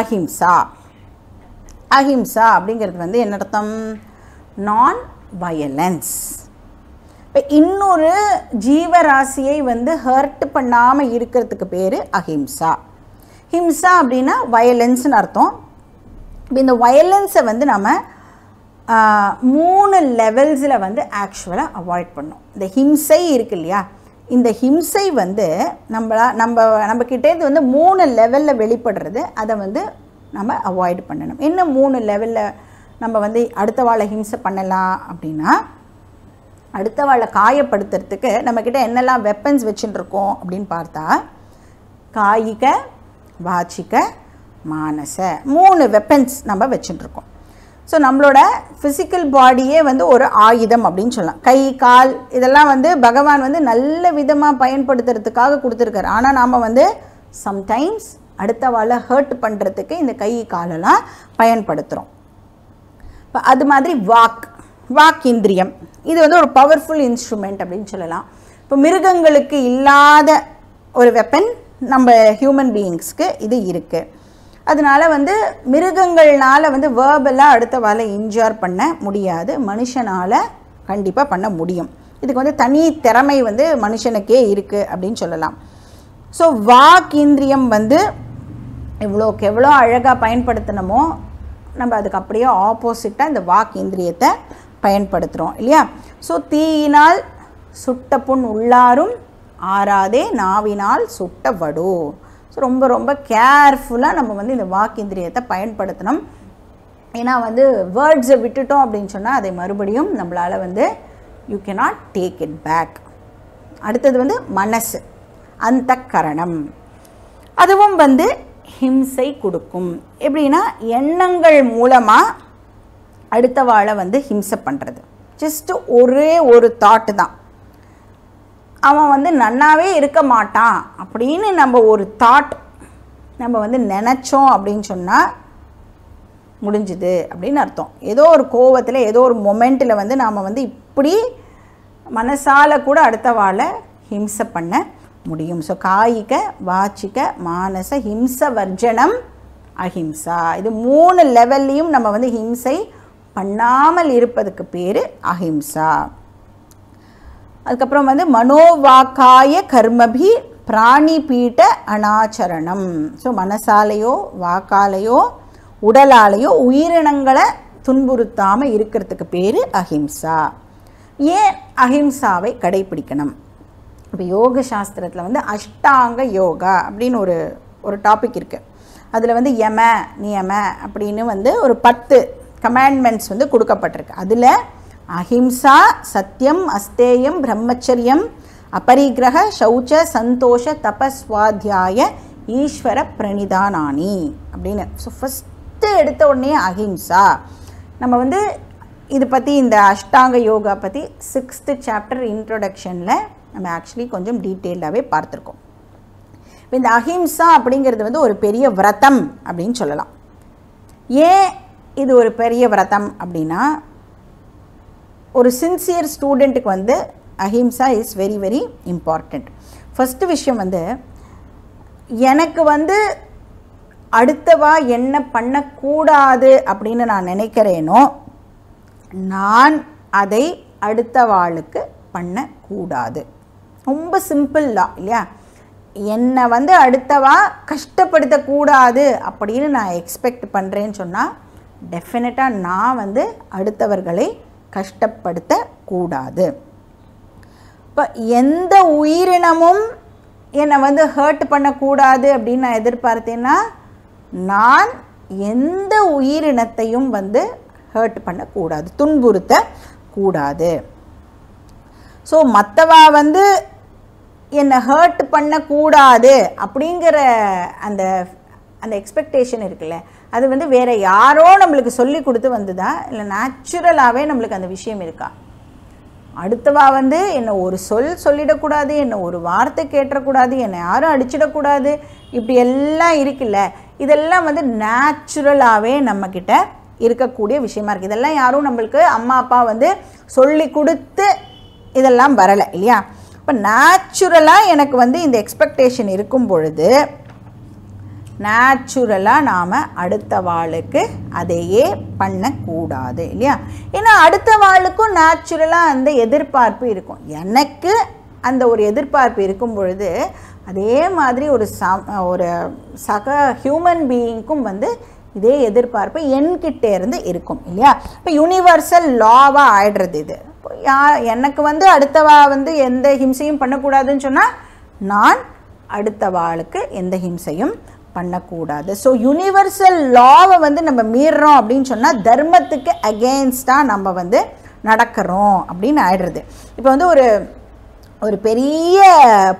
அஹிம்சா. அஹிம்சா அப்படிங்கிறது வந்து என்ன அர்த்தம்? நான் வயலன்ஸ் இப்போ இன்னொரு ஜீவராசியை வந்து ஹர்ட் பண்ணாமல் இருக்கிறதுக்கு பேர் அஹிம்சா. ஹிம்சா அப்படின்னா வயலன்ஸ்னு அர்த்தம். இப்போ இந்த வயலன்ஸை வந்து நம்ம மூணு லெவல்ஸில் வந்து ஆக்சுவலாக அவாய்ட் பண்ணோம் இந்த ஹிம்சை இருக்கு இல்லையா? இந்த ஹிம்சை வந்து நம்மளா நம்ம நம்மக்கிட்டேருந்து வந்து மூணு லெவலில் வெளிப்படுறது அதை வந்து நம்ம அவாய்ட் பண்ணணும். என்ன மூணு லெவலில் நம்ம வந்து அடுத்த வாழை ஹிம்சை பண்ணலாம் அப்படின்னா அடுத்தவாளை காயப்படுத்துறதுக்கு நம்மக்கிட்ட என்னெல்லாம் வெப்பன்ஸ் வச்சுட்டுருக்கோம் அப்படின்னு பார்த்தா காயிக வாச்சிக்க மானச மூணு வெப்பன்ஸ் நம்ம வச்சுட்டுருக்கோம் ஸோ நம்மளோட ஃபிசிக்கல் பாடியே வந்து ஒரு ஆயுதம் அப்படின்னு சொல்லலாம். கை கால் இதெல்லாம் வந்து பகவான் வந்து நல்ல விதமாக பயன்படுத்துறதுக்காக கொடுத்துருக்காரு. ஆனால் நாம் வந்து சம்டைம்ஸ் அடுத்த வாழை ஹர்ட் பண்ணுறதுக்கு இந்த கை காலெல்லாம் பயன்படுத்துகிறோம் இப்போ அது மாதிரி வாக் வாக் இந்திரியம். இது வந்து ஒரு பவர்ஃபுல் இன்ஸ்ட்ருமெண்ட் அப்படின்னு சொல்லலாம். இப்போ மிருகங்களுக்கு இல்லாத ஒரு வெப்பன் நம்ம ஹியூமன் பீயிங்ஸ்க்கு இது இருக்குது அதனால வந்து மிருகங்கள்னால் வந்து வேர்பலாக அடுத்த வாழை இன்ஜார் பண்ண முடியாது. மனுஷனால் கண்டிப்பாக பண்ண முடியும். இதுக்கு வந்து தனி திறமை வந்து மனுஷனுக்கே இருக்குது அப்படின்னு சொல்லலாம். ஸோ வாக்கிந்திரியம் வந்து எவ்வளோக்கு எவ்வளோ அழகாக பயன்படுத்தினமோ நம்ம அதுக்கு அப்படியே ஆப்போசிட்டாக இந்த வாக்கிந்திரியத்தை பயன்படுத்துகிறோம் இல்லையா? ஸோ தீயினால் சுட்ட புண் உள்ளாரும் ஆறாதே நாவினால் சுட்ட வடு. ஸோ ரொம்ப ரொம்ப கேர்ஃபுல்லாக நம்ம வந்து இந்த வாக்கிந்திரியத்தை பயன்படுத்தணும். ஏன்னா வந்து வேர்ட்ஸை விட்டுட்டோம் அப்படின்னு சொன்னால் அதை மறுபடியும் நம்மளால் வந்து you cannot take it back அடுத்தது வந்து மனசு அந்த கரணம். அதுவும் வந்து ஹிம்சை கொடுக்கும். எப்படின்னா எண்ணங்கள் மூலமாக அடுத்த வாழை வந்து ஹிம்சை பண்ணுறது ஜஸ்ட்டு ஒரே ஒரு தாட்டு தான். அவன் வந்து நன்னாவே இருக்க மாட்டான் அப்படின்னு நம்ம ஒரு தாட் நம்ம வந்து நினச்சோம் அப்படின்னு சொன்னால் முடிஞ்சுது அப்படின்னு அர்த்தம். ஏதோ ஒரு கோவத்தில் ஏதோ ஒரு மொமெண்ட்டில் வந்து நாம் வந்து இப்படி மனசால் கூட அடுத்த வாழை ஹிம்சை பண்ண முடியும். ஸோ காய்க வாச்சிக்க மானச ஹிம்ச வர்ஜனம் அஹிம்சா. இது மூணு லெவல்லையும் நம்ம வந்து ஹிம்சை பண்ணாமல் இருப்பதுக்கு பேர் அஹிம்சா. அதுக்கப்புறம் வந்து மனோவாக்காய கர்மபி பிராணி பீட்ட அனாச்சரணம். ஸோ மனசாலேயோ வாக்காலேயோ உடலாலேயோ உயிரினங்களை துன்புறுத்தாமல் இருக்கிறதுக்கு பேர் அஹிம்சா. ஏன் அஹிம்சாவை கடைபிடிக்கணும் இப்போ யோக சாஸ்திரத்தில் வந்து அஷ்டாங்க யோகா அப்படின்னு ஒரு ஒரு டாபிக் இருக்குது அதில் வந்து யம நியம அப்படின்னு வந்து ஒரு பத்து கமாண்ட்மெண்ட்ஸ் வந்து கொடுக்கப்பட்டிருக்கு. அதில் அஹிம்சா சத்தியம் அஸ்தேயம் பிரம்மச்சரியம் அபரிகிரக சௌச்ச சந்தோஷ தபஸ்வாத்தியாய ஈஸ்வர பிரணிதானானி அப்படின்னு. ஸோ ஃபஸ்ட்டு எடுத்த உடனே அஹிம்சா. நம்ம வந்து இது பற்றி இந்த அஷ்டாங்க யோகா பற்றி சிக்ஸ்த்து சாப்டர் இன்ட்ரொடக்ஷனில் நம்ம ஆக்சுவலி கொஞ்சம் டீட்டெயில்டாகவே பார்த்துருக்கோம். இப்போ இந்த அஹிம்சா அப்படிங்கிறது வந்து ஒரு பெரிய விரதம் அப்படின்னு சொல்லலாம். ஏன் இது ஒரு பெரிய விரதம் அப்படின்னா ஒரு சின்சியர் ஸ்டூடெண்ட்டுக்கு வந்து ahimsa is very very important first விஷயம் வந்து எனக்கு வந்து அடுத்தவா என்ன பண்ணக்கூடாது அப்படின்னு நான் நினைக்கிறேனோ நான் அதை அடுத்தவாளுக்கு பண்ணக்கூடாது. ரொம்ப சிம்பிள் தான் இல்லையா? என்னை வந்து அடுத்தவா கஷ்டப்படுத்தக்கூடாது அப்படின்னு நான் எக்ஸ்பெக்ட் பண்ணுறேன்னு சொன்னால் டெஃபினட்டாக நான் வந்து அடுத்தவர்களை கஷ்டப்படுத்தக்கூடாது. இப்போ எந்த உயிரினமும் என்னை வந்து ஹர்ட் பண்ணக்கூடாது அப்படின்னு நான் எதிர்பார்த்தேன்னா நான் எந்த உயிரினத்தையும் வந்து ஹர்ட் பண்ணக்கூடாது துன்புறுத்த கூடாது ஸோ மற்றவா வந்து என்னை ஹர்ட் பண்ணக்கூடாது அப்படிங்கிற அந்த அந்த எக்ஸ்பெக்டேஷன் இருக்குல்ல அது வந்து வேறு யாரோ நம்மளுக்கு சொல்லி கொடுத்து வந்ததா? இல்லை நேச்சுரலாகவே நம்மளுக்கு அந்த விஷயம் இருக்கா? அடுத்தவா வந்து என்னை ஒரு சொல் சொல்லிடக்கூடாது என்னை ஒரு வார்த்தை கேட்டக்கூடாது என்னை யாரும் அடிச்சிடக்கூடாது இப்படி எல்லாம் இருக்குல்ல இதெல்லாம் வந்து நேச்சுரலாகவே நம்மக்கிட்ட இருக்கக்கூடிய விஷயமா இருக்குது இதெல்லாம் யாரும் நம்மளுக்கு அம்மா அப்பா வந்து சொல்லி கொடுத்து இதெல்லாம் வரலை இல்லையா? இப்போ நேச்சுரலாக எனக்கு வந்து இந்த எக்ஸ்பெக்டேஷன் இருக்கும் பொழுது நேச்சுரலாக நாம் அடுத்த வாளுக்கு அதையே பண்ணக்கூடாது இல்லையா? ஏன்னா அடுத்த வாளுக்கும் நேச்சுரலாக அந்த எதிர்பார்ப்பு இருக்கும். எனக்கு அந்த ஒரு எதிர்பார்ப்பு இருக்கும் பொழுது அதே மாதிரி ஒரு சம் ஒரு சக ஹியூமன் பீயிங்க்கும் வந்து இதே எதிர்பார்ப்பு என்கிட்டே இருந்து இருக்கும் இல்லையா? இப்போ யூனிவர்சல் லாவாக ஆயிடுறது இது. யா எனக்கு வந்து அடுத்தவா வந்து எந்த ஹிம்சையும் பண்ணக்கூடாதுன்னு சொன்னால் நான் அடுத்தவாளுக்கு எந்த ஹிம்சையும் பண்ணக்கூடாது. ஸோ யூனிவர்சல் லாவை வந்து நம்ம மீறுறோம் அப்படின்னு சொன்னால் தர்மத்துக்கு அகேன்ஸ்டாக நம்ம வந்து நடக்கிறோம் அப்படின்னு ஆயிடுறது. இப்போ வந்து ஒரு ஒரு பெரிய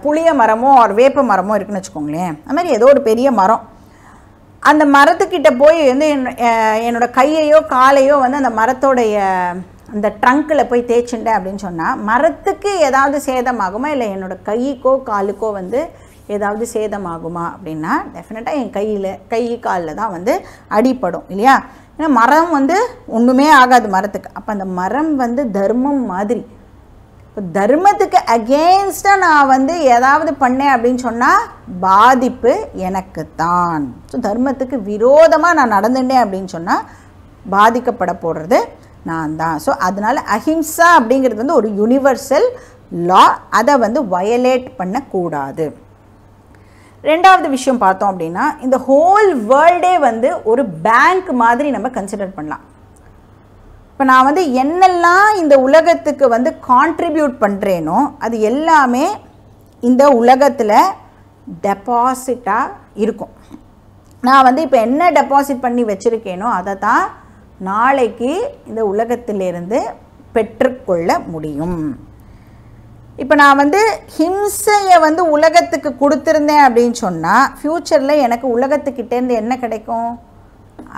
புளிய மரமோ ஒரு வேப்ப மரமோ இருக்குன்னு வச்சுக்கோங்களேன். அது மாதிரி ஏதோ ஒரு பெரிய மரம். அந்த மரத்துக்கிட்ட போய் வந்து என்னோடய என்னோட கையையோ காலையோ வந்து அந்த மரத்தோடைய அந்த ட்ரங்க்கில் போய் தேய்ச்சுட்டேன் அப்படின்னு சொன்னால் மரத்துக்கு ஏதாவது சேதமாகுமா? இல்லை என்னோட கைக்கோ காலுக்கோ வந்து ஏதாவது சேதமாகுமா அப்படின்னா டெஃபினட்டாக என் கையில் கை காலில் தான் வந்து அடிப்படும் இல்லையா? ஏன்னா மரம் வந்து ஒன்றுமே ஆகாது மரத்துக்கு. அப்போ அந்த மரம் வந்து தர்மம் மாதிரி. இப்போ தர்மத்துக்கு அகேன்ஸ்டாக நான் வந்து ஏதாவது பண்ணேன் அப்படின்னு சொன்னால் பாதிப்பு எனக்கு தான் ஸோ தர்மத்துக்கு விரோதமாக நான் நடந்துட்டேன் அப்படின்னு சொன்னால் பாதிக்கப்பட போடுறது நான் தான். ஸோ அதனால் அஹிம்சா அப்படிங்கிறது வந்து ஒரு யுனிவர்சல் லா அதை வந்து வயலேட் பண்ணக்கூடாது. ரெண்டாவது விஷயம் பார்த்தோம் அப்படின்னா இந்த ஹோல் வேர்ல்டே வந்து ஒரு பேங்க் மாதிரி நம்ம கன்சிடர் பண்ணலாம். இப்போ நான் வந்து என்னெல்லாம் இந்த உலகத்துக்கு வந்து கான்ட்ரிபியூட் பண்ணுறேனோ அது எல்லாமே இந்த உலகத்தில் டெபாசிட்டாக இருக்கும். நான் வந்து இப்போ என்ன டெபாசிட் பண்ணி வச்சுருக்கேனோ அதை தான் நாளைக்கு இந்த உலகத்திலிருந்து பெற்றுக்கொள்ள முடியும். இப்போ நான் வந்து ஹிம்சையை வந்து உலகத்துக்கு கொடுத்துருந்தேன் அப்படின்னு சொன்னால் ஃப்யூச்சரில் எனக்கு உலகத்துக்கிட்டேருந்து என்ன கிடைக்கும்?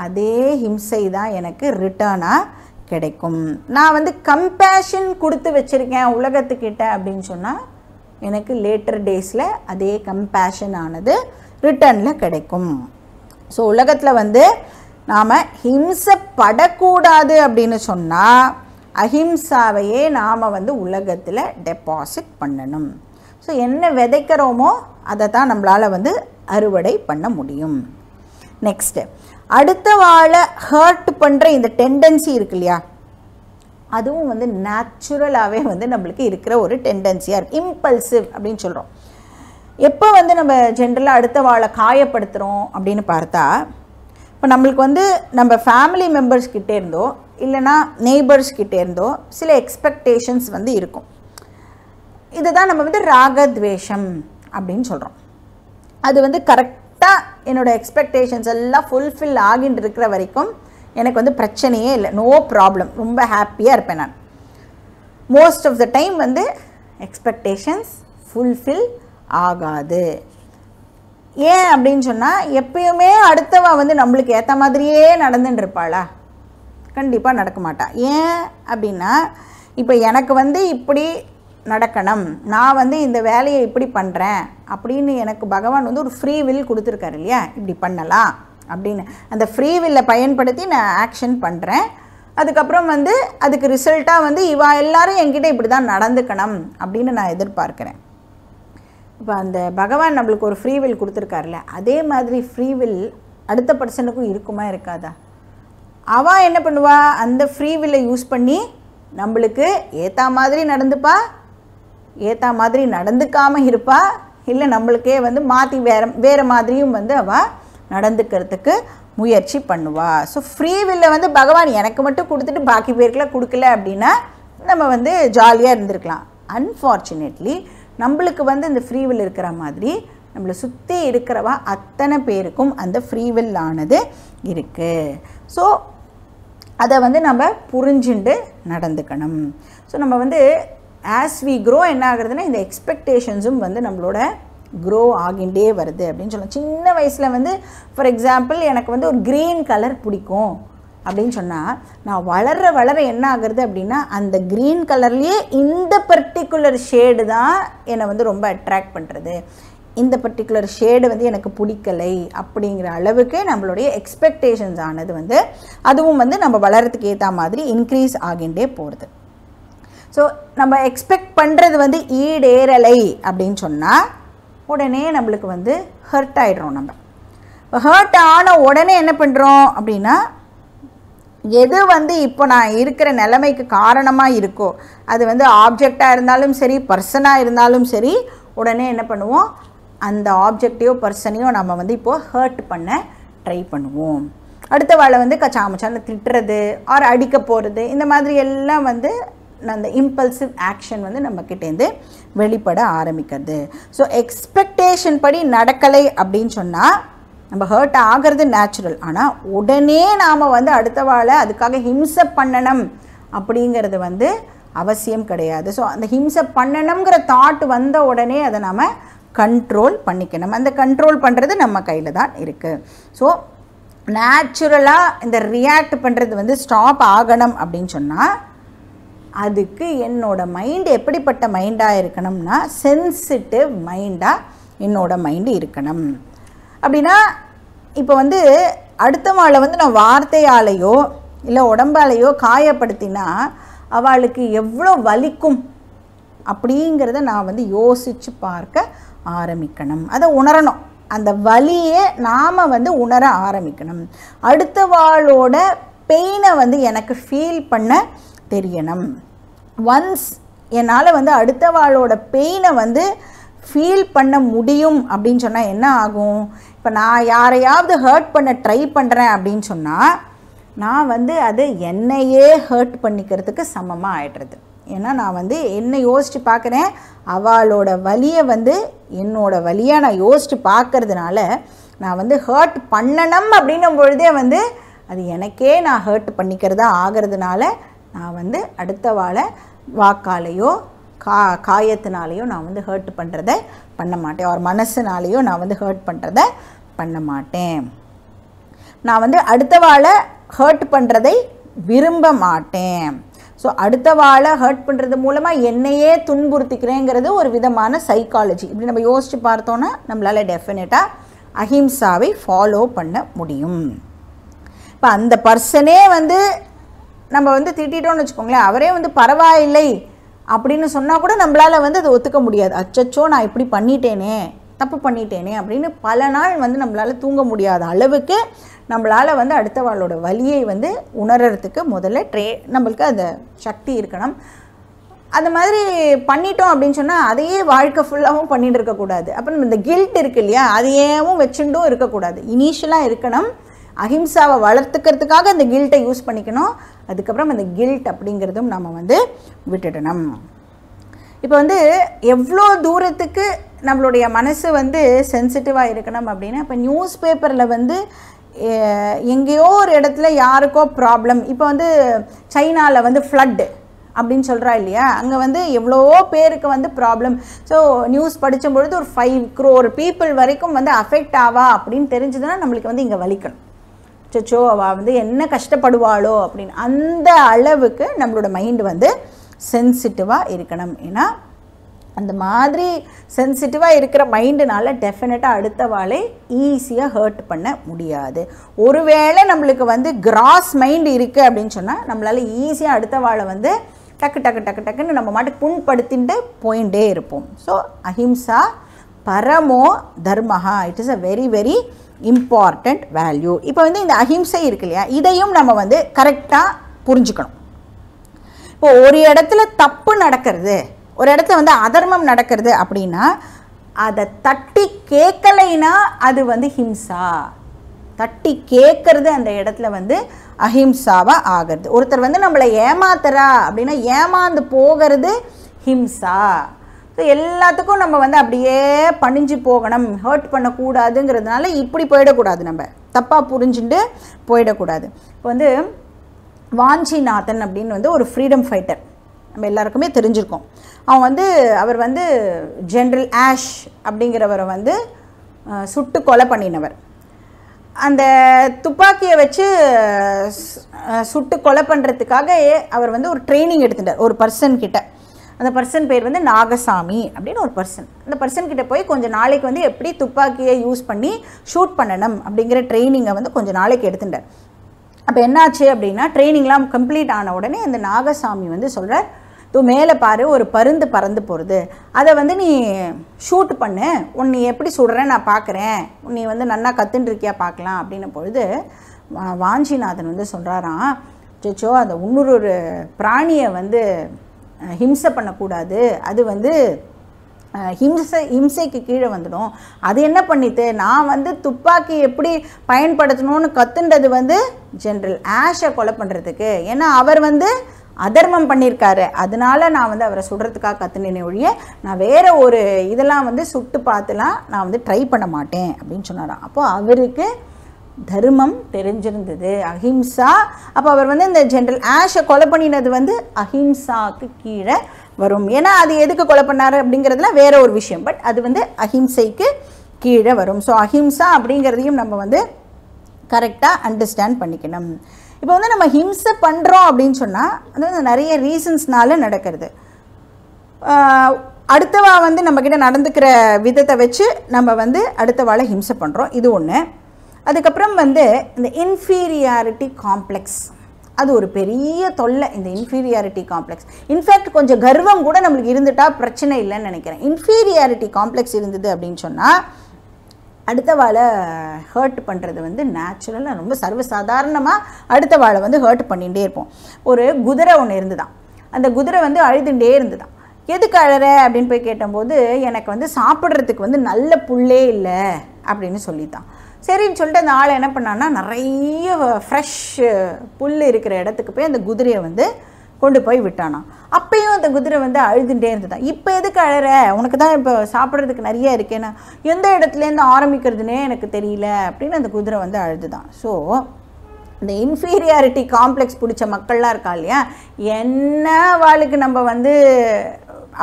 அதே ஹிம்சை தான் எனக்கு ரிட்டர்னாக கிடைக்கும். நான் வந்து கம்பேஷன் கொடுத்து வச்சுருக்கேன் உலகத்துக்கிட்ட அப்படின்னு சொன்னால் எனக்கு லேட்டர் டேஸில் அதே கம்பேஷன் ஆனது ரிட்டர்னில் கிடைக்கும். ஸோ உலகத்தில் வந்து நாம் ஹிம்சப்படக்கூடாது அப்படின்னு சொன்னால் அஹிம்சாவையே நாம் வந்து உலகத்தில் டெபாசிட் பண்ணணும். ஸோ என்ன விதைக்கிறோமோ அதை தான் நம்மளால் வந்து அறுவடை பண்ண முடியும். நெக்ஸ்ட்டு அடுத்த வாழை ஹர்ட் பண்ணுற இந்த டெண்டன்சி இருக்கு இல்லையா? அதுவும் வந்து நேச்சுரலாகவே வந்து நம்மளுக்கு இருக்கிற ஒரு டெண்டன்சியாக இருக்குது இம்பல்சிவ் அப்படின்னு சொல்கிறோம் எப்போ வந்து நம்ம ஜென்ரலாக அடுத்த வாழை காயப்படுத்துகிறோம் அப்படின்னு பார்த்தா இப்போ நம்மளுக்கு வந்து நம்ம ஃபேமிலி மெம்பர்ஸ் கிட்டே இருந்தோ இல்லைனா நெய்பர்ஸ் கிட்டே இருந்தோ சில எக்ஸ்பெக்டேஷன்ஸ் வந்து இருக்கும். இதுதான் நம்ம வந்து ராகத்வேஷம் அப்படின்னு சொல்கிறோம் அது வந்து கரெக்டாக என்னோடய எக்ஸ்பெக்டேஷன்ஸ் எல்லாம் ஃபுல்ஃபில் ஆகிட்டு இருக்கிற வரைக்கும் எனக்கு வந்து பிரச்சனையே இல்லை. நோ ப்ராப்ளம் ரொம்ப ஹாப்பியாக இருப்பேன் நான். மோஸ்ட் ஆஃப் த டைம் வந்து எக்ஸ்பெக்டேஷன்ஸ் ஃபுல்ஃபில் ஆகாது. ஏன் அப்படின்னு சொன்னால் எப்பயுமே அடுத்தவ வந்து நம்மளுக்கு ஏற்ற மாதிரியே நடந்துட்டு இருப்பாளா? கண்டிப்பாக நடக்க மாட்டான் ஏன் அப்படின்னா இப்போ எனக்கு வந்து இப்படி நடக்கணும். நான் வந்து இந்த வேலையை இப்படி பண்ணுறேன் அப்படின்னு எனக்கு பகவான் வந்து ஒரு ஃப்ரீ வில் கொடுத்துருக்காரு இல்லையா? இப்படி பண்ணலாம் அப்படின்னு. அந்த ஃப்ரீ வில்லை பயன்படுத்தி நான் ஆக்ஷன் பண்ணுறேன் அதுக்கப்புறம் வந்து அதுக்கு ரிசல்ட்டாக வந்து இவா எல்லாரும் என்கிட்ட இப்படி தான் நடந்துக்கணும் அப்படின்னு நான் எதிர்பார்க்குறேன். இப்போ அந்த பகவான் நம்மளுக்கு ஒரு ஃப்ரீ வில் கொடுத்துருக்காருல்ல அதே மாதிரி ஃப்ரீ வில் அடுத்த பர்சனுக்கும் இருக்குமா இருக்காதா? அவள் என்ன பண்ணுவா? அந்த ஃப்ரீ வில்லை யூஸ் பண்ணி நம்மளுக்கு ஏற்றா மாதிரி நடந்துப்பா? ஏற்றா மாதிரி நடந்துக்காமல் இருப்பா? இல்லை நம்மளுக்கே வந்து மாற்றி வேற வேறு மாதிரியும் வந்து அவள் நடந்துக்கிறதுக்கு முயற்சி பண்ணுவா. ஸோ ஃப்ரீ வில்லை வந்து பகவான் எனக்கு மட்டும் கொடுத்துட்டு பாக்கி பேருக்குலாம் கொடுக்கல அப்படின்னா நம்ம வந்து ஜாலியாக இருந்திருக்கலாம். அன்ஃபார்ச்சுனேட்லி நம்மளுக்கு வந்து இந்த ஃப்ரீ வில் இருக்கிற மாதிரி நம்மளை சுற்றி இருக்கிறவா அத்தனை பேருக்கும் அந்த ஃப்ரீ வில் ஆனது இருக்குது ஸோ அதை வந்து நம்ம புரிஞ்சுண்டு நடந்துக்கணும். ஸோ நம்ம வந்து ஆஸ் வி க்ரோ என்ன ஆகுறதுன்னா இந்த எக்ஸ்பெக்டேஷன்ஸும் வந்து நம்மளோட க்ரோ ஆகிண்டே வருது அப்படின்னு சொல்லலாம் சின்ன வயசில் வந்து ஃபார் எக்ஸாம்பிள் எனக்கு வந்து ஒரு க்ரீன் கலர் பிடிக்கும் அப்படின்னு சொன்னால் நான் வளர வளர என்ன ஆகுறது அப்படின்னா அந்த க்ரீன் கலர்லேயே இந்த பர்டிகுலர் ஷேடு தான் என்னை வந்து ரொம்ப அட்ராக்ட் பண்ணுறது இந்த பர்டிகுலர் ஷேடு வந்து எனக்கு பிடிக்கலை அப்படிங்கிற அளவுக்கு நம்மளுடைய எக்ஸ்பெக்டேஷன்ஸ் ஆனது வந்து அதுவும் வந்து நம்ம வளரத்துக்கு ஏற்ற மாதிரி இன்க்ரீஸ் ஆகிண்டே போகிறது ஸோ நம்ம எக்ஸ்பெக்ட் பண்ணுறது வந்து ஈடேறலை அப்படின்னு சொன்னால் உடனே நம்மளுக்கு வந்து ஹர்ட் ஆகிடுறோம் நம்ம. ஹர்ட் ஆன உடனே என்ன பண்ணுறோம் அப்படின்னா எது வந்து இப்போ நான் இருக்கிற நிலைமைக்கு காரணமாக இருக்கோ அது வந்து ஆப்ஜெக்டாக இருந்தாலும் சரி பர்சனாக இருந்தாலும் சரி உடனே என்ன பண்ணுவோம்? அந்த ஆப்ஜெக்டையோ பர்சனையோ நம்ம வந்து இப்போது ஹர்ட் பண்ண ட்ரை பண்ணுவோம். அடுத்த வாழை வந்து கச்சாமச்சான திட்டுறது ஆர் அடிக்க போகிறது இந்த மாதிரி எல்லாம் வந்து அந்த இம்பல்சிவ் ஆக்ஷன் வந்து நம்மக்கிட்டேருந்து வெளிப்பட ஆரம்பிக்கிறது. ஸோ எக்ஸ்பெக்டேஷன் படி நடக்கலை அப்படின்னு சொன்னால் நம்ம ஹர்ட் ஆகிறது நேச்சுரல் ஆனால் உடனே நாம் வந்து அடுத்த வாழை அதுக்காக ஹிம்சை பண்ணணும் அப்படிங்கிறது வந்து அவசியம் கிடையாது. ஸோ அந்த ஹிம்சை பண்ணணுங்கிற தாட் வந்த உடனே அதை நாம் கண்ட்ரோல் பண்ணிக்கணும். அந்த கண்ட்ரோல் பண்ணுறது நம்ம கையில் தான் இருக்குது ஸோ நேச்சுரலாக இந்த ரியாக்ட் பண்ணுறது வந்து ஸ்டாப் ஆகணும் அப்படின்னு சொன்னால் அதுக்கு என்னோடய மைண்டு எப்படிப்பட்ட மைண்டாக இருக்கணும்னா சென்சிட்டிவ் மைண்டாக என்னோடய மைண்டு இருக்கணும். அப்படின்னா இப்போ வந்து அடுத்தவாளை வந்து நான் வார்த்தையாலேயோ இல்லை உடம்பாலேயோ காயப்படுத்தினா அவளுக்கு எவ்வளோ வலிக்கும் அப்படிங்கிறத நான் வந்து யோசித்து பார்க்க ஆரம்பிக்கணும். அதை உணரணும். அந்த வலியை நாம் வந்து உணர ஆரம்பிக்கணும். அடுத்த அடுத்தவாளோட பெயினை வந்து எனக்கு ஃபீல் பண்ண தெரியணும். ஒன்ஸ் என்னால் வந்து அடுத்த அடுத்தவாளோட பெயினை வந்து ஃபீல் பண்ண முடியும் அப்படின்னு சொன்னால் என்ன ஆகும்? இப்போ நான் யாரையாவது ஹர்ட் பண்ண ட்ரை பண்ணுறேன் அப்படின்னு சொன்னால் நான் வந்து அது என்னையே ஹர்ட் பண்ணிக்கிறதுக்கு சமமாக ஆயிடுறது. ஏன்னா நான் வந்து என்னை யோசித்து பார்க்குறேன் அவளோட வலியை வந்து என்னோட வலியாக நான் யோசித்து பார்க்கறதுனால நான் வந்து ஹர்ட் பண்ணணும் அப்படின்னும் பொழுதே வந்து அது எனக்கே நான் ஹர்ட் பண்ணிக்கிறதா ஆகிறதுனால நான் வந்து அடுத்த வாழை வாக்காலேயோ கா காயத்தினாலேயோ நான் வந்து ஹர்ட் பண்ணுறத பண்ண மாட்டேன். ஒரு மனசுனாலேயோ நான் வந்து ஹர்ட் பண்ணுறத பண்ண மாட்டேன். நான் வந்து அடுத்த வாழை ஹர்ட் பண்ணுறதை விரும்ப மாட்டேன். ஸோ அடுத்த வாழை ஹர்ட் பண்ணுறது மூலமாக என்னையே துன்புறுத்திக்கிறேங்கிறது ஒரு விதமான சைக்காலஜி இப்படி நம்ம யோசித்து பார்த்தோன்னா நம்மளால் டெஃபினட்டாக அஹிம்சாவை ஃபாலோ பண்ண முடியும். இப்போ அந்த பர்சனே வந்து நம்ம வந்து திட்டிட்டோம்னு வச்சுக்கோங்களேன் அவரே வந்து பரவாயில்லை அப்படின்னு சொன்னால் கூட நம்மளால் வந்து அதை ஒத்துக்க முடியாது. அச்சச்சோ நான் இப்படி பண்ணிட்டேனே தப்பு பண்ணிட்டேனே அப்படின்னு பல நாள் வந்து நம்மளால் தூங்க முடியாத அளவுக்கு நம்மளால் வந்து அடுத்தவாளோட வலியை வந்து உணர்கிறதுக்கு முதல்ல ட்ரே நம்மளுக்கு அந்த சக்தி இருக்கணும். அந்த மாதிரி பண்ணிட்டோம் அப்படின்னு சொன்னால் அதையே வாழ்க்கை ஃபுல்லாகவும் பண்ணிட்டு இருக்கக்கூடாது அப்புறம் இந்த கில்ட் இருக்கு இல்லையா? அதையேவும் வச்சுட்டும் இருக்கக்கூடாது இனிஷியலாக இருக்கணும். அஹிம்சாவை வளர்த்துக்கிறதுக்காக அந்த கில்ட்டை யூஸ் பண்ணிக்கணும். அதுக்கப்புறம் அந்த கில்ட் அப்படிங்கிறதும் நம்ம வந்து விட்டுடணும். இப்போ வந்து எவ்வளோ தூரத்துக்கு நம்மளுடைய மனசு வந்து சென்சிட்டிவாக இருக்கணும் அப்படின்னா இப்போ நியூஸ் பேப்பரில் வந்து எங்கேயோ ஒரு இடத்துல யாருக்கோ ப்ராப்ளம் இப்போ வந்து சைனாவில் வந்து ஃப்ளட்டு அப்படின்னு சொல்கிறா இல்லையா? அங்கே வந்து எவ்வளோ பேருக்கு வந்து ப்ராப்ளம் ஸோ நியூஸ் படிச்சும் பொழுது ஒரு ஃபைவ் க்ரோர் பீப்புள் வரைக்கும் வந்து அஃபெக்ட் ஆவா அப்படின்னு தெரிஞ்சதுன்னா நம்மளுக்கு வந்து இங்கே வலிக்கணும். சச்சோ அவள் வந்து என்ன கஷ்டப்படுவாளோ அப்படின்னு. அந்த அளவுக்கு நம்மளோட மைண்டு வந்து சென்சிட்டிவாக இருக்கணும். ஏன்னா அந்த மாதிரி சென்சிட்டிவாக இருக்கிற மைண்டுனால டெஃபினட்டாக அடுத்த வாளை ஈஸியாக ஹர்ட் பண்ண முடியாது. ஒருவேளை நம்மளுக்கு வந்து கிராஸ் மைண்ட் இருக்குது அப்படின்னு சொன்னால் நம்மளால் ஈஸியாக அடுத்த வாழை வந்து டக்கு டக்கு டக்கு டக்குன்னு நம்ம மாட்டுக்கு புண்படுத்திட்டு போயிட்டே இருப்போம். ஸோ அஹிம்சா பரமோ தர்மஹா. It is a very very important value இப்போ வந்து இந்த அஹிம்சை இருக்கு இல்லையா இதையும் நம்ம வந்து கரெக்டாக புரிஞ்சுக்கணும். இப்போ ஒரு இடத்துல தப்பு நடக்கிறது ஒரு இடத்துல வந்து அதர்மம் நடக்கிறது அப்படின்னா அதை தட்டி கேட்கலைன்னா அது வந்து ஹிம்சா. தட்டி கேட்கறது அந்த இடத்துல வந்து அஹிம்சாவாக ஆகிறது. ஒருத்தர் வந்து நம்மளை ஏமாத்துறா அப்படின்னா ஏமாந்து போகிறது ஹிம்சா. ஸோ எல்லாத்துக்கும் நம்ம வந்து அப்படியே பணிஞ்சு போகணும் ஹர்ட் பண்ணக்கூடாதுங்கிறதுனால இப்படி போயிடக்கூடாது நம்ம. தப்பாக புரிஞ்சுட்டு போயிடக்கூடாது. இப்போ வந்து வாஞ்சிநாதன் அப்படின்னு வந்து ஒரு ஃப்ரீடம் ஃபைட்டர் நம்ம எல்லாருக்குமே தெரிஞ்சிருக்கோம். அவன் வந்து அவர் வந்து ஜென்ரல் ஆஷ் அப்படிங்கிறவரை வந்து சுட்டு கொலை பண்ணினவர். அந்த துப்பாக்கியை வச்சு சுட்டு கொலை பண்ணுறதுக்காக அவர் வந்து ஒரு ட்ரைனிங் எடுத்துட்டார் ஒரு பர்சன் கிட்ட. அந்த பர்சன் பேர் வந்து நாகசாமி அப்படின்னு ஒரு பர்சன் அந்த பர்சன் கிட்ட போய் கொஞ்சம் நாளைக்கு வந்து எப்படி துப்பாக்கியை யூஸ் பண்ணி ஷூட் பண்ணணும் அப்படிங்கிற ட்ரைனிங்கை வந்து கொஞ்சம் நாளைக்கு எடுத்துட்டார். அப்போ என்னாச்சு அப்படின்னா ட்ரைனிங்லாம் கம்ப்ளீட் ஆன உடனே இந்த நாகசாமி வந்து சொல்கிறார் தூ மேலே பாரு ஒரு பருந்து பறந்து போகிறது அதை வந்து நீ ஷூட் பண்ணு. உன் நீ எப்படி சுடுறேன் நான் பார்க்குறேன் நீ வந்து நன்னா கத்துன்ட்ருக்கியா பார்க்கலாம் அப்படின்ன பொழுது வா- வாஞ்சிநாதன் வந்து சொல்கிறாராம் சொச்சோ அந்த இன்னொரு ஒரு பிராணியை வந்து ஹிம்சை பண்ணக்கூடாது. அது வந்து ஹிம்சை ஹிம்சைக்கு கீழே வந்துடும். அது என்ன பண்ணிட்டு நான் வந்து துப்பாக்கி எப்படி பயன்படுத்தணும்னு கத்துன்றது வந்து ஜென்ரல் ஆஷை கொலை பண்ணுறதுக்கு ஏன்னா அவர் வந்து அதர்மம் பண்ணியிருக்காரு அதனால நான் வந்து அவரை சுடுறதுக்காக கற்றுனேனே ஒழிய நான் வேறு ஒரு இதெல்லாம் வந்து சுட்டு பார்த்துலாம் நான் வந்து ட்ரை பண்ண மாட்டேன் அப்படின்னு சொன்னாராம். அப்போ அவருக்கு தர்மம் தெரிஞ்சிருந்தது. அஹிம்சா அப்போ அவர் வந்து இந்த ஜென்ரல் ஆஷை கொலை பண்ணினது வந்து அஹிம்சாக்கு கீழே வரும். ஏன்னா அது எதுக்கு கொலை பண்ணாரு அப்படிங்கிறதுலாம் வேற ஒரு விஷயம். பட் அது வந்து அஹிம்சைக்கு கீழே வரும். ஸோ அஹிம்சா அப்படிங்கிறதையும் நம்ம வந்து கரெக்டாக அண்டர்ஸ்டாண்ட் பண்ணிக்கணும். இப்போ வந்து நம்ம ஹிம்சை பண்ணுறோம் அப்படின்னு சொன்னால் அது வந்து நிறைய ரீசன்ஸ்னால நடக்கிறது. அடுத்தவா வந்து நம்மக்கிட்ட நடந்துக்கிற விதத்தை வச்சு நம்ம வந்து அடுத்தவாளை ஹிம்சை பண்ணுறோம் இது ஒன்று அதுக்கப்புறம் வந்து இந்த இன்ஃபீரியாரிட்டி காம்ப்ளெக்ஸ் அது ஒரு பெரிய தொல்லை இந்த இன்ஃபீரியாரிட்டி காம்ப்ளெக்ஸ் இன்ஃபேக்ட் கொஞ்சம் கர்வம் கூட நம்மளுக்கு இருந்துட்டா பிரச்சனை இல்லைன்னு நினைக்கிறேன். இன்ஃபீரியாரிட்டி காம்ப்ளெக்ஸ் இருந்தது அப்படின்னு சொன்னால் அடுத்த வாழை ஹர்ட் பண்ணுறது வந்து நேச்சுரலாக ரொம்ப சர்வசாதாரணமாக அடுத்தவாளை வந்து ஹர்ட் பண்ணிகிட்டே இருப்போம். ஒரு குதிரை ஒன்று இருந்துதான். அந்த குதிரை வந்து அழுதுண்டே இருந்துதான். எதுக்கு அழற அப்படின்னு போய் கேட்டபோது எனக்கு வந்து சாப்பிட்றதுக்கு வந்து நல்ல புல்லே இல்லை அப்படின்னு சொல்லித்தான். சரின்னு சொல்லிட்டு அந்த ஆள் என்ன பண்ணான்னா நிறைய ஃப்ரெஷ் புல் இருக்கிற இடத்துக்கு போய் அந்த குதிரையை வந்து கொண்டு போய் விட்டானாம். அப்பயும் அந்த குதிரை வந்து அழுதுகிட்டே இருந்ததுதான் இப்போ எதுக்கு அழற? உனக்கு தான் இப்போ சாப்பிட்றதுக்கு நிறைய இருக்கேன்னா. எந்த இடத்துலேருந்து ஆரம்பிக்கிறதுனே எனக்கு தெரியல அப்படின்னு அந்த குதிரை வந்து அழுதுதான். ஸோ இந்த இன்ஃபீரியாரிட்டி காம்ப்ளெக்ஸ் பிடிச்ச மக்கள்லாம் இருக்கா இல்லையா? என்ன அவளுக்கு நம்ம வந்து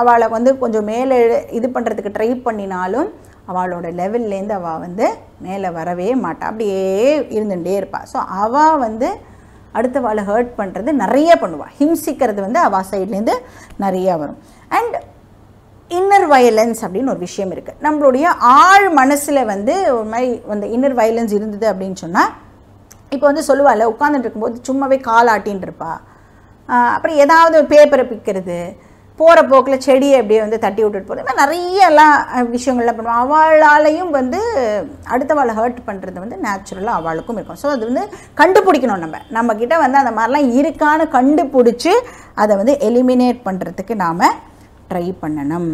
அவளை வந்து கொஞ்சம் மேலே இது பண்ணுறதுக்கு ட்ரை பண்ணினாலும் அவளோட லெவல்லேருந்து அவள் வந்து மேலே வரவே மாட்டாள் அப்படியே இருந்துகிட்டே இருப்பாள் ஸோ அவள் வந்து அடுத்தவாளை ஹர்ட் பண்ணுறது நிறைய பண்ணுவாள் ஹிம்சிக்கிறது வந்து அவள் சைட்லேருந்து நிறையா வரும். அண்ட் இன்னர் வயலன்ஸ் அப்படின்னு ஒரு விஷயம் இருக்குது நம்மளுடைய ஆழ் மனசில் வந்து ஒரு மாதிரி அந்த இன்னர் வயலன்ஸ் இருந்தது அப்படின்னு சொன்னால் இப்போ வந்து சொல்லுவாள் உட்காந்துட்டு இருக்கும்போது சும்மாவே கால் ஆட்டின்னு இருப்பா அப்புறம் ஏதாவது பேப்பரை பிக்கிறது. போகிற போக்கில் செடியை அப்படியே வந்து தட்டி விட்டுட்டு போகிறது நிறைய எல்லாம் விஷயங்கள்லாம் பண்ணுவோம். அவளாலையும் வந்து அடுத்தவாளை ஹர்ட் பண்ணுறது வந்து நேச்சுரலாக அவளுக்கும் இருக்கும். ஸோ அது வந்து கண்டுபிடிக்கணும் நம்ம. நம்மக்கிட்ட வந்து அந்த மாதிரிலாம் இருக்கான்னு கண்டுபிடிச்சி அதை வந்து எலிமினேட் பண்ணுறதுக்கு நாம் ட்ரை பண்ணணும்.